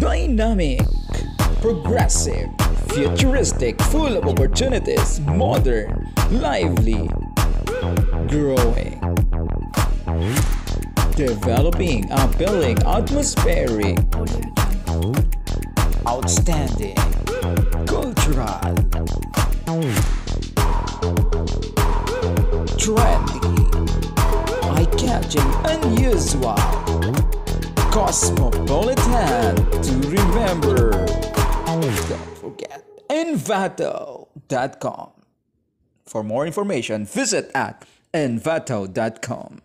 Dynamic, progressive, futuristic, full of opportunities, modern, lively, growing, developing, appealing, atmospheric, outstanding, cultural, trendy, eye-catching, unusual, cosmopolitan remember. Don't forget envato.com. For more information, visit at envato.com.